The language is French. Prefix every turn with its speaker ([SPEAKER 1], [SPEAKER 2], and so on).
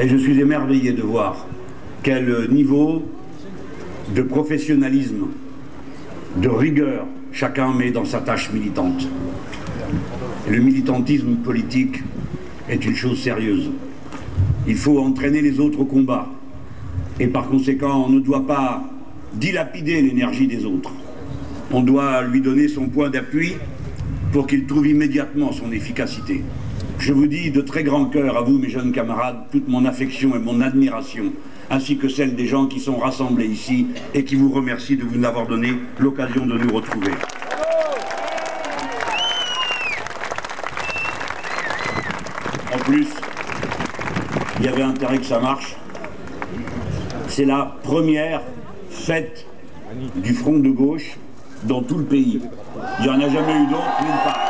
[SPEAKER 1] Et je suis émerveillé de voir quel niveau de professionnalisme, de rigueur chacun met dans sa tâche militante. le militantisme politique est une chose sérieuse. Il faut entraîner les autres au combat. Et par conséquent, on ne doit pas dilapider l'énergie des autres. On doit lui donner son point d'appui pour qu'il trouve immédiatement son efficacité. Je vous dis de très grand cœur à vous, mes jeunes camarades, toute mon affection et mon admiration, ainsi que celle des gens qui sont rassemblés ici et qui vous remercient de vous avoir donné l'occasion de nous retrouver. En plus, il y avait intérêt que ça marche. C'est la première fête du front de gauche dans tout le pays. Il n'y en a jamais eu d'autre nulle part.